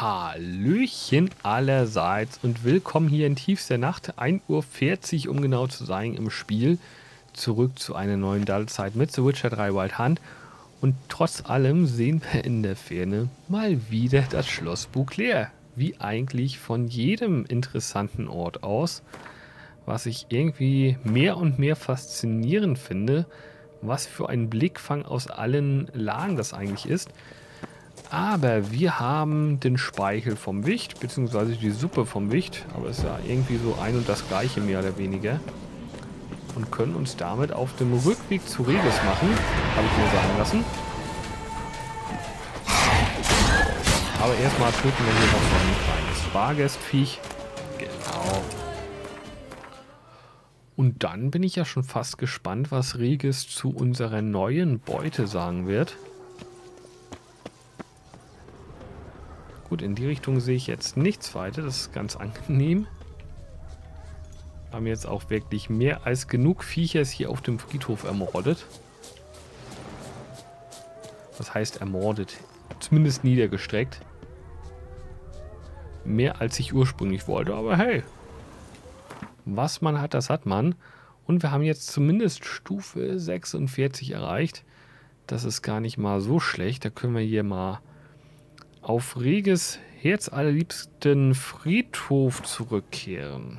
Hallöchen allerseits und willkommen hier in tiefster Nacht, 1.40 Uhr um genau zu sein im Spiel. Zurück zu einer neuen Dallzeit mit The Witcher 3 Wild Hunt. Und trotz allem sehen wir in der Ferne mal wieder das Schloss Bouclair. Wie eigentlich von jedem interessanten Ort aus. Was ich irgendwie mehr und mehr faszinierend finde, was für ein Blickfang aus allen Lagen das eigentlich ist. Aber wir haben den Speichel vom Wicht, beziehungsweise die Suppe vom Wicht. Aber es ist ja irgendwie so ein und das gleiche, mehr oder weniger. Und können uns damit auf dem Rückweg zu Regis machen. Habe ich mir sagen lassen. Aber erstmal töten wir hier noch so ein kleines Fahrgastviech. Genau. Und dann bin ich ja schon fast gespannt, was Regis zu unserer neuen Beute sagen wird. Gut, in die Richtung sehe ich jetzt nichts weiter. Das ist ganz angenehm. Haben jetzt auch wirklich mehr als genug Viechers hier auf dem Friedhof ermordet. Was heißt ermordet? Zumindest niedergestreckt. Mehr als ich ursprünglich wollte, aber hey. Was man hat, das hat man. Und wir haben jetzt zumindest Stufe 46 erreicht. Das ist gar nicht mal so schlecht. Da können wir hier mal auf Reges herzallerliebsten Friedhof zurückkehren.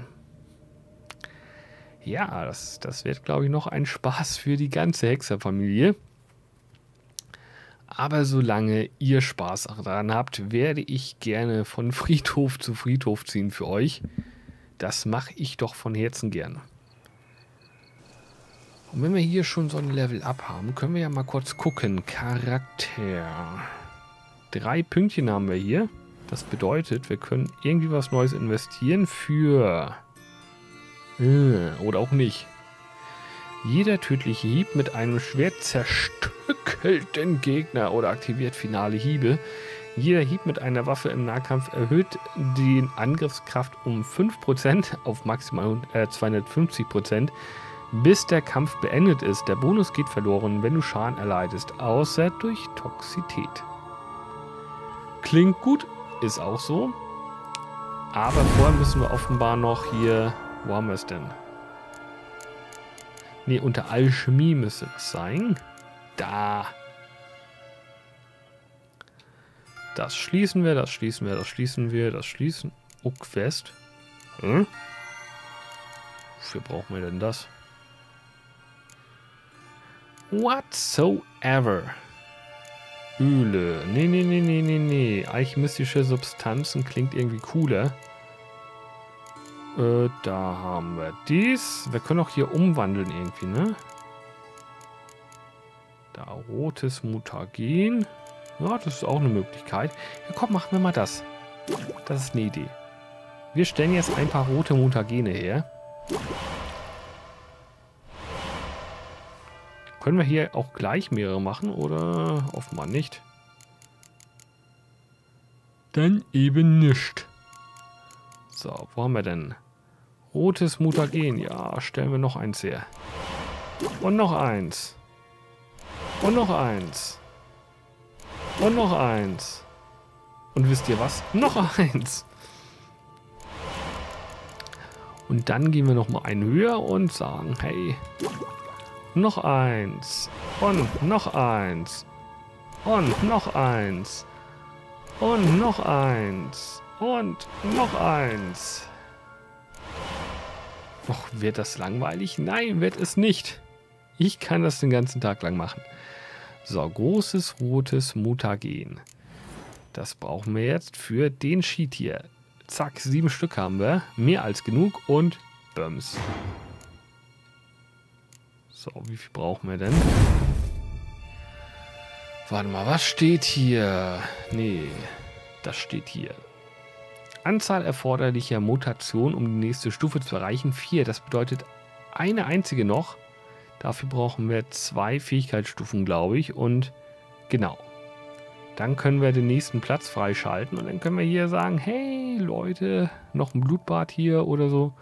Ja, das, das wird, glaube ich, noch ein Spaß für die ganze Hexerfamilie. Aber solange ihr Spaß daran habt, werde ich gerne von Friedhof zu Friedhof ziehen für euch. Das mache ich doch von Herzen gerne. Und wenn wir hier schon so ein Level up haben, können wir ja mal kurz gucken. Charakter. Drei Pünktchen haben wir hier. Das bedeutet, wir können irgendwie was Neues investieren für... Äh, oder auch nicht. Jeder tödliche Hieb mit einem Schwert zerstückelt den Gegner oder aktiviert finale Hiebe. Jeder Hieb mit einer Waffe im Nahkampf erhöht die Angriffskraft um 5% auf maximal äh, 250%, bis der Kampf beendet ist. Der Bonus geht verloren, wenn du Schaden erleidest, außer durch Toxität. Klingt gut, ist auch so. Aber vorher müssen wir offenbar noch hier... Wo haben wir es denn? Ne, unter Alchemie müsste es sein. Da. Das schließen wir, das schließen wir, das schließen wir, das schließen... Oh, Quest. Hm? Wofür brauchen wir denn das? Whatsoever. Öle. Nee, nee, nee, nee, nee, nee. Alchemistische Substanzen klingt irgendwie cooler. Äh, da haben wir dies. Wir können auch hier umwandeln irgendwie, ne? Da rotes Mutagen. Ja, das ist auch eine Möglichkeit. Ja, komm, machen wir mal das. Das ist eine Idee. Wir stellen jetzt ein paar rote Mutagene her. Können wir hier auch gleich mehrere machen oder offenbar nicht? Dann eben nicht. So, wo haben wir denn? Rotes Mutagen. Ja, stellen wir noch eins her. Und noch eins. Und noch eins. Und noch eins. Und wisst ihr was? Noch eins. Und dann gehen wir noch mal einen höher und sagen, hey, noch eins. Und noch eins. Und noch eins. Und noch eins. Und noch eins. Och, wird das langweilig? Nein, wird es nicht. Ich kann das den ganzen Tag lang machen. So, großes rotes Mutagen. Das brauchen wir jetzt für den Sheet hier. Zack, sieben Stück haben wir. Mehr als genug und Bums. So, wie viel brauchen wir denn? Warte mal, was steht hier? Nee, das steht hier. Anzahl erforderlicher Mutationen, um die nächste Stufe zu erreichen, 4. Das bedeutet eine einzige noch. Dafür brauchen wir zwei Fähigkeitsstufen, glaube ich. Und genau. Dann können wir den nächsten Platz freischalten und dann können wir hier sagen, hey Leute, noch ein Blutbad hier oder so.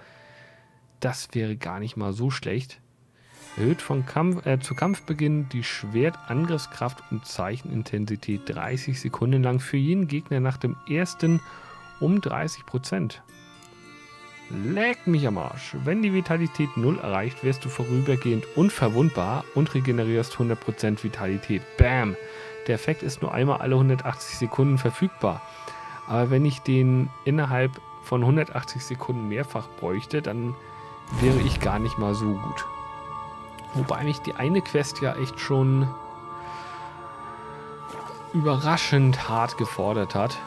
Das wäre gar nicht mal so schlecht. Erhöht von Kampf, äh, zu Kampfbeginn die Schwertangriffskraft und Zeichenintensität 30 Sekunden lang für jeden Gegner nach dem ersten um 30 Prozent. Leck mich am Arsch. Wenn die Vitalität 0 erreicht, wirst du vorübergehend unverwundbar und regenerierst 100% Vitalität. Bam! Der Effekt ist nur einmal alle 180 Sekunden verfügbar. Aber wenn ich den innerhalb von 180 Sekunden mehrfach bräuchte, dann wäre ich gar nicht mal so gut. Wobei mich die eine Quest ja echt schon überraschend hart gefordert hat.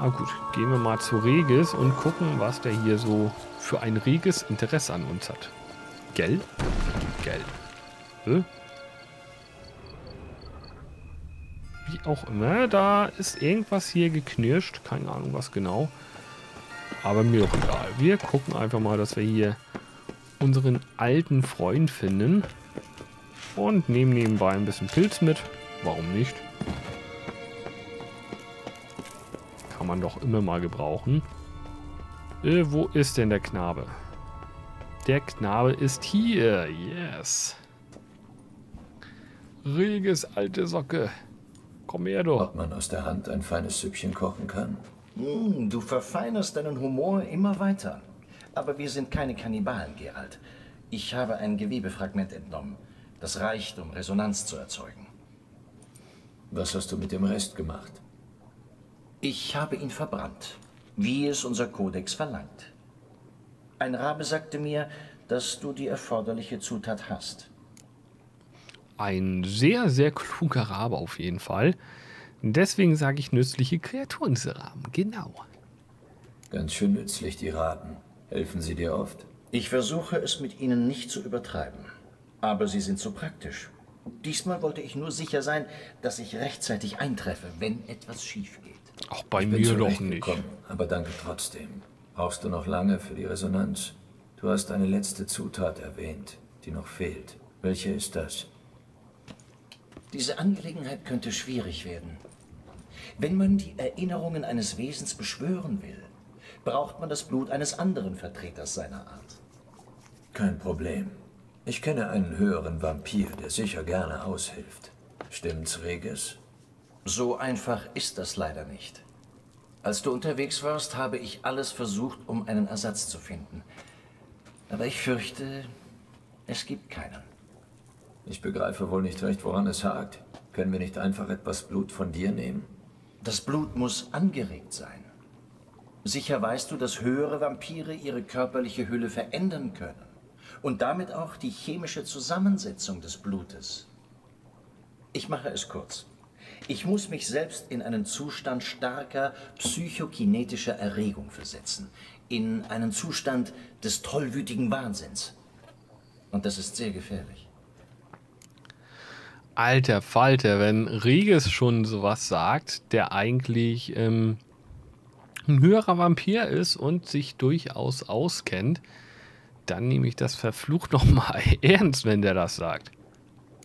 Aber gut, gehen wir mal zu Regis und gucken, was der hier so für ein reges Interesse an uns hat. Gell? Geld. Hm? Wie auch immer, da ist irgendwas hier geknirscht. Keine Ahnung, was genau. Aber mir auch egal. Wir gucken einfach mal, dass wir hier unseren alten Freund finden. Und nehmen nebenbei ein bisschen Pilz mit. Warum nicht? Kann man doch immer mal gebrauchen. Äh, wo ist denn der Knabe? Der Knabe ist hier. Yes. Reges alte Socke. Komm her, du. Ob man aus der Hand ein feines Süppchen kochen kann? Hm, du verfeinerst deinen Humor immer weiter. Aber wir sind keine Kannibalen, Gerald. Ich habe ein Gewebefragment entnommen. Das reicht, um Resonanz zu erzeugen. Was hast du mit dem Rest gemacht? Ich habe ihn verbrannt, wie es unser Kodex verlangt. Ein Rabe sagte mir, dass du die erforderliche Zutat hast. Ein sehr, sehr kluger Rabe auf jeden Fall. Deswegen sage ich nützliche Kreaturen, diese Raben. Genau. Ganz schön nützlich, die Raben. Helfen sie dir oft? Ich versuche es mit ihnen nicht zu übertreiben. Aber sie sind so praktisch. Diesmal wollte ich nur sicher sein, dass ich rechtzeitig eintreffe, wenn etwas schief geht. Auch bei Ich mir doch nicht. zurechtgekommen, aber danke trotzdem. Brauchst du noch lange für die Resonanz? Du hast eine letzte Zutat erwähnt, die noch fehlt. Welche ist das? Diese Angelegenheit könnte schwierig werden. Wenn man die Erinnerungen eines Wesens beschwören will, braucht man das Blut eines anderen Vertreters seiner Art. Kein Problem. Ich kenne einen höheren Vampir, der sicher gerne aushilft. Stimmt's, Regis? So einfach ist das leider nicht. Als du unterwegs warst, habe ich alles versucht, um einen Ersatz zu finden. Aber ich fürchte, es gibt keinen. Ich begreife wohl nicht recht, woran es hakt. Können wir nicht einfach etwas Blut von dir nehmen? Das Blut muss angeregt sein. Sicher weißt du, dass höhere Vampire ihre körperliche Hülle verändern können und damit auch die chemische Zusammensetzung des Blutes. Ich mache es kurz. Ich muss mich selbst in einen Zustand starker psychokinetischer Erregung versetzen, in einen Zustand des tollwütigen Wahnsinns. Und das ist sehr gefährlich. Alter Falter, wenn Regis schon sowas sagt, der eigentlich ähm, ein höherer Vampir ist und sich durchaus auskennt, dann nehme ich das verflucht nochmal ernst, wenn der das sagt.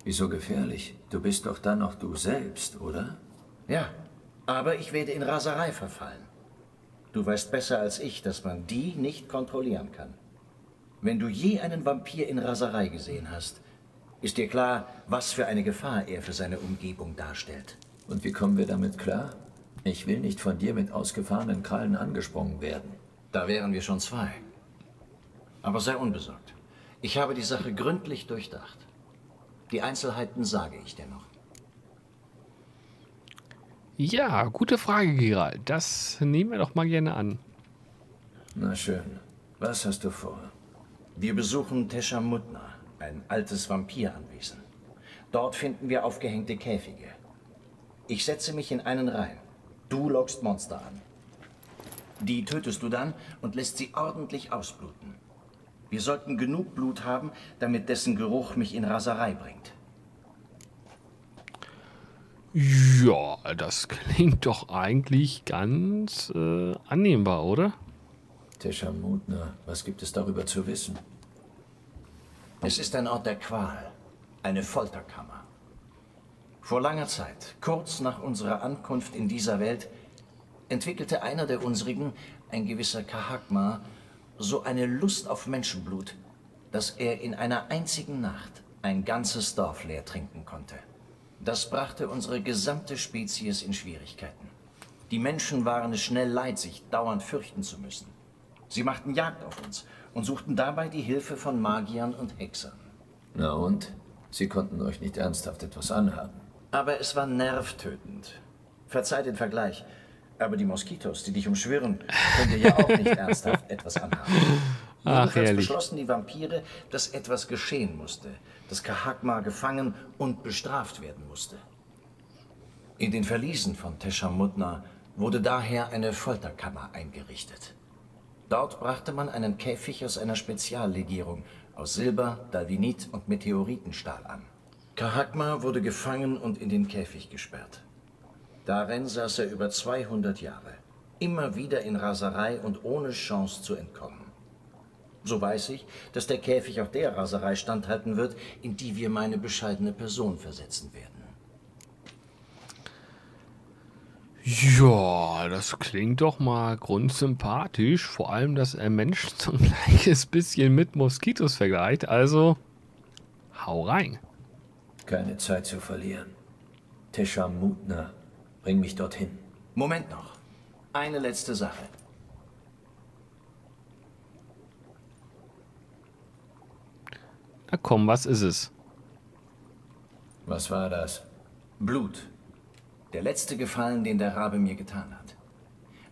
Wieso gefährlich? Du bist doch dann noch du selbst, oder? Ja, aber ich werde in Raserei verfallen. Du weißt besser als ich, dass man die nicht kontrollieren kann. Wenn du je einen Vampir in Raserei gesehen hast, ist dir klar, was für eine Gefahr er für seine Umgebung darstellt. Und wie kommen wir damit klar? Ich will nicht von dir mit ausgefahrenen Krallen angesprungen werden. Da wären wir schon zwei. Aber sei unbesorgt. Ich habe die Sache gründlich durchdacht. Die Einzelheiten sage ich dir noch. Ja, gute Frage, Gerald. Das nehmen wir doch mal gerne an. Na schön. Was hast du vor? Wir besuchen Teshamutna, ein altes Vampiranwesen. Dort finden wir aufgehängte Käfige. Ich setze mich in einen rein. Du lockst Monster an. Die tötest du dann und lässt sie ordentlich ausbluten. Wir sollten genug Blut haben, damit dessen Geruch mich in Raserei bringt. Ja, das klingt doch eigentlich ganz äh, annehmbar, oder? Teshamutna, was gibt es darüber zu wissen? Es ist ein Ort der Qual, eine Folterkammer. Vor langer Zeit, kurz nach unserer Ankunft in dieser Welt, entwickelte einer der unsrigen, ein gewisser Kahakma, so eine Lust auf Menschenblut, dass er in einer einzigen Nacht ein ganzes Dorf leer trinken konnte. Das brachte unsere gesamte Spezies in Schwierigkeiten. Die Menschen waren es schnell leid, sich dauernd fürchten zu müssen. Sie machten Jagd auf uns und suchten dabei die Hilfe von Magiern und Hexern. Na und? Sie konnten euch nicht ernsthaft etwas anhaben. Aber es war nervtötend. Verzeih den Vergleich. Aber die Moskitos, die dich umschwirren, können dir ja auch nicht ernsthaft etwas anhaben. Ach, herrlich. beschlossen die Vampire, dass etwas geschehen musste, dass Kahakma gefangen und bestraft werden musste. In den Verliesen von Teshamutna wurde daher eine Folterkammer eingerichtet. Dort brachte man einen Käfig aus einer Speziallegierung aus Silber, Dalvinit und Meteoritenstahl an. Kahakma wurde gefangen und in den Käfig gesperrt. Darin saß er über 200 Jahre, immer wieder in Raserei und ohne Chance zu entkommen. So weiß ich, dass der Käfig auch der Raserei standhalten wird, in die wir meine bescheidene Person versetzen werden. Ja, das klingt doch mal grundsympathisch. Vor allem, dass er Menschen so ein kleines bisschen mit Moskitos vergleicht. Also, hau rein. Keine Zeit zu verlieren. Tesham Mutner, bring mich dorthin. Moment noch. Eine letzte Sache. Na komm, was ist es? Was war das? Blut. Der letzte Gefallen, den der Rabe mir getan hat.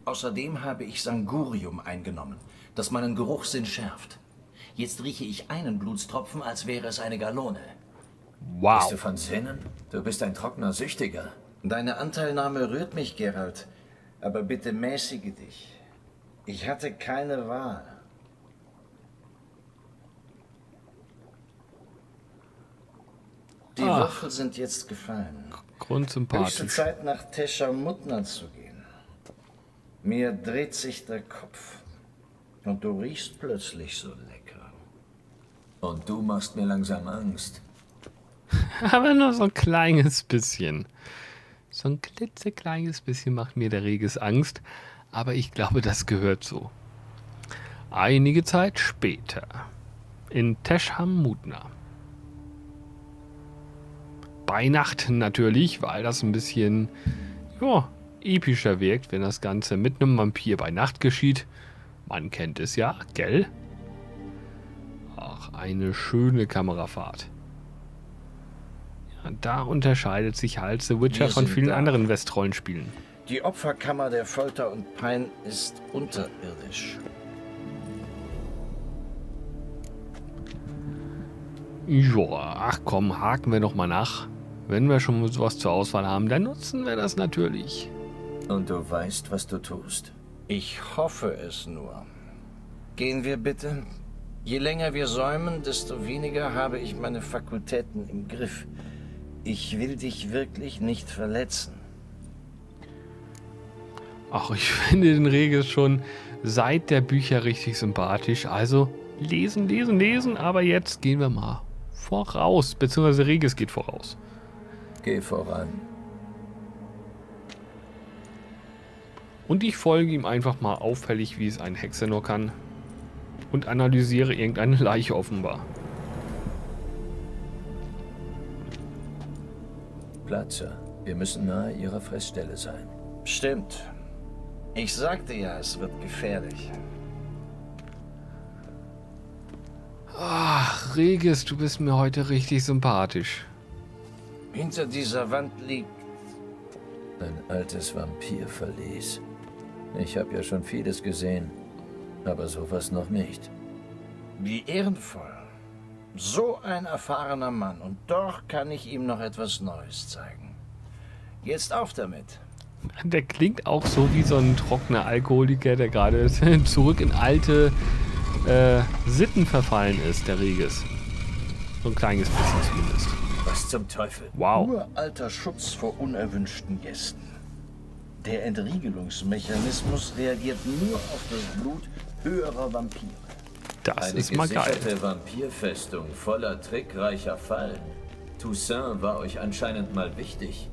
Außerdem habe ich Sangurium eingenommen, das meinen Geruchssinn schärft. Jetzt rieche ich einen Blutstropfen, als wäre es eine Galone. Bist Wow. du von Sinnen? Du bist ein trockener Süchtiger. Deine Anteilnahme rührt mich, Gerald. Aber bitte mäßige dich. Ich hatte keine Wahl. Die Ach. Würfel sind jetzt gefallen. Höchste Grundsympathisch. Zeit, nach Teshamutna zu gehen. Mir dreht sich der Kopf. Und du riechst plötzlich so lecker. Und du machst mir langsam Angst. Aber nur so ein kleines bisschen. So ein klitzekleines bisschen macht mir der Regis Angst. Aber ich glaube, das gehört so. Einige Zeit später. In Tesham Mutna. Bei Nacht natürlich, weil das ein bisschen ja, epischer wirkt, wenn das Ganze mit einem Vampir bei Nacht geschieht. Man kennt es ja, gell? Ach, eine schöne Kamerafahrt. Da unterscheidet sich halt The Witcher Wir von vielen da. anderen Westrollenspielen. Die Opferkammer der Folter und Pein ist unterirdisch. Ja, ach komm, haken wir noch mal nach. Wenn wir schon sowas zur Auswahl haben, dann nutzen wir das natürlich. Und du weißt, was du tust. Ich hoffe es nur. Gehen wir bitte. Je länger wir säumen, desto weniger habe ich meine Fakultäten im Griff. Ich will dich wirklich nicht verletzen. Ach, ich finde den Regis schon seit der Bücher richtig sympathisch. Also lesen, lesen, lesen, aber jetzt gehen wir mal voraus, beziehungsweise Regis geht voraus. Geh voran. Und ich folge ihm einfach mal auffällig, wie es ein Hexer nur kann. Und analysiere irgendeine Leiche offenbar. Platzer. Wir müssen nahe ihrer Fressstelle sein. Stimmt. Ich sagte ja, es wird gefährlich. Ach, Regis, du bist mir heute richtig sympathisch. Hinter dieser Wand liegt Ein altes Vampirverlies. Ich habe ja schon vieles gesehen, aber sowas noch nicht. wie ehrenvoll. So ein erfahrener Mann und doch kann ich ihm noch etwas Neues zeigen. Jetzt auf damit. Der klingt auch so wie so ein trockener Alkoholiker, der gerade zurück in alte äh, Sitten verfallen ist, der Regis. So ein kleines bisschen zumindest. Was zum Teufel? Wow. Uralter Schutz vor unerwünschten Gästen. Der Entriegelungsmechanismus reagiert nur auf das Blut höherer Vampire. Das Eine ist mal geil. gesicherte Vampirfestung voller trickreicher Fallen. Toussaint war euch anscheinend mal wichtig.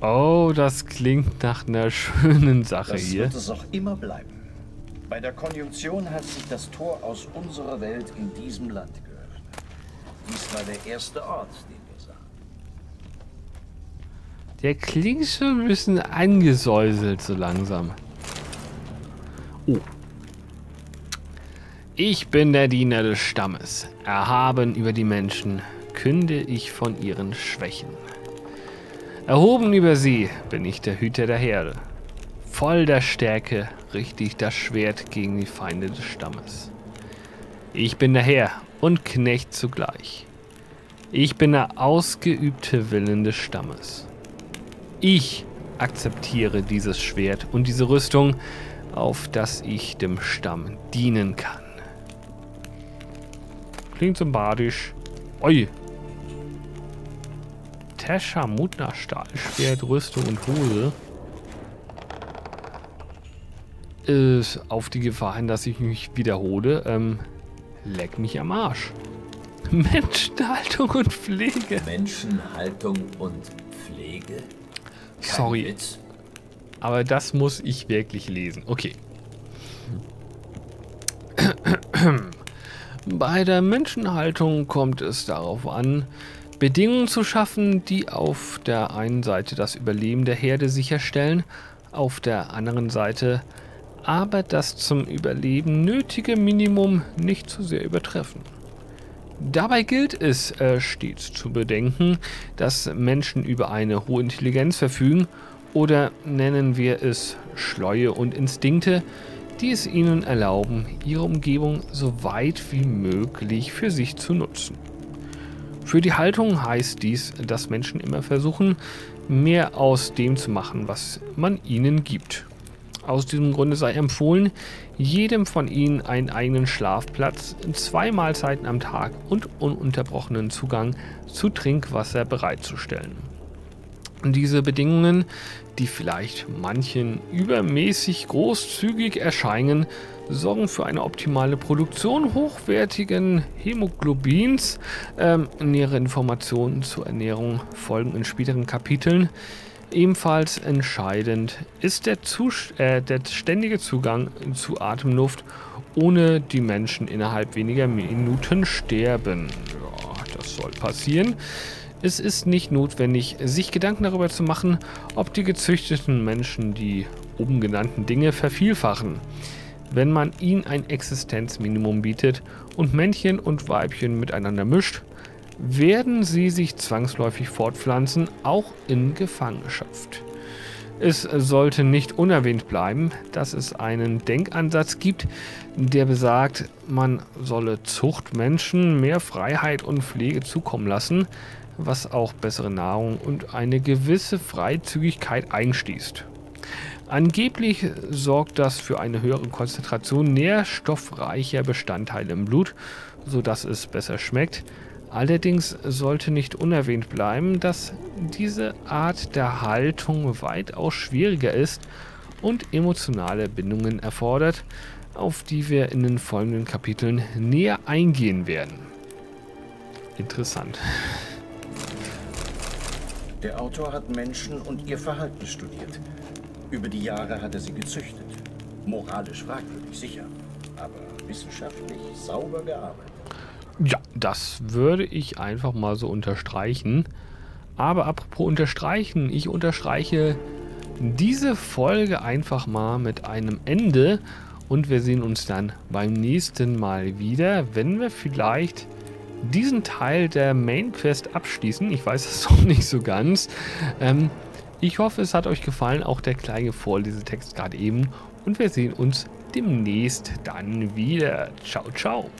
Oh, das klingt nach einer schönen Sache Das hier. wird es auch immer bleiben. Bei der Konjunktion hat sich das Tor aus unserer Welt in diesem Land geöffnet. Dies war der erste Ort, den wir sahen. Der klingt schon ein bisschen angesäuselt so langsam. Oh. Ich bin der Diener des Stammes. Erhaben über die Menschen künde ich von ihren Schwächen. Erhoben über sie bin ich der Hüter der Herde. Voll der Stärke richte ich das Schwert gegen die Feinde des Stammes. Ich bin der Herr und Knecht zugleich. Ich bin der ausgeübte Willen des Stammes. Ich akzeptiere dieses Schwert und diese Rüstung, auf das ich dem Stamm dienen kann. Klingt sympathisch. Oi. Tesha Mutna Stahlschwert, Rüstung und Hose. Ist auf die Gefahr hin, dass ich mich wiederhole. Ähm, leck mich am Arsch. Menschenhaltung und Pflege. Menschenhaltung und Pflege? Kein Sorry. Witz. Aber das muss ich wirklich lesen. Okay. Bei der Menschenhaltung kommt es darauf an, Bedingungen zu schaffen, die auf der einen Seite das Überleben der Herde sicherstellen, auf der anderen Seite aber das zum Überleben nötige Minimum nicht zu sehr übertreffen. Dabei gilt es äh, stets zu bedenken, dass Menschen über eine hohe Intelligenz verfügen oder nennen wir es Schleue und Instinkte, die es ihnen erlauben, ihre Umgebung so weit wie möglich für sich zu nutzen. Für die Haltung heißt dies, dass Menschen immer versuchen, mehr aus dem zu machen, was man ihnen gibt. Aus diesem Grunde sei empfohlen, jedem von ihnen einen eigenen Schlafplatz, zwei Mahlzeiten am Tag und ununterbrochenen Zugang zu Trinkwasser bereitzustellen. Diese Bedingungen, die vielleicht manchen übermäßig großzügig erscheinen, sorgen für eine optimale Produktion hochwertigen Hämoglobins. Ähm, nähere Informationen zur Ernährung folgen in späteren Kapiteln. Ebenfalls entscheidend ist der, äh, der ständige Zugang zu Atemluft, ohne die Menschen innerhalb weniger Minuten sterben. Ja, das soll passieren. Es ist nicht notwendig, sich Gedanken darüber zu machen, ob die gezüchteten Menschen die oben genannten Dinge vervielfachen. Wenn man ihnen ein Existenzminimum bietet und Männchen und Weibchen miteinander mischt, werden sie sich zwangsläufig fortpflanzen, auch in Gefangenschaft. Es sollte nicht unerwähnt bleiben, dass es einen Denkansatz gibt, der besagt, man solle Zuchtmenschen mehr Freiheit und Pflege zukommen lassen, was auch bessere Nahrung und eine gewisse Freizügigkeit einschließt. Angeblich sorgt das für eine höhere Konzentration nährstoffreicher Bestandteile im Blut, sodass es besser schmeckt. Allerdings sollte nicht unerwähnt bleiben, dass diese Art der Haltung weitaus schwieriger ist und emotionale Bindungen erfordert, auf die wir in den folgenden Kapiteln näher eingehen werden. Interessant. Der Autor hat Menschen und ihr Verhalten studiert. Über die Jahre hat er sie gezüchtet. Moralisch fragwürdig, sicher. Aber wissenschaftlich sauber gearbeitet. Ja, das würde ich einfach mal so unterstreichen. Aber apropos unterstreichen, ich unterstreiche diese Folge einfach mal mit einem Ende und wir sehen uns dann beim nächsten Mal wieder, wenn wir vielleicht diesen Teil der Main Quest abschließen. Ich weiß es noch nicht so ganz. Ähm, ich hoffe, es hat euch gefallen, auch der kleine Vorlesetext gerade eben. Und wir sehen uns demnächst dann wieder. Ciao, ciao.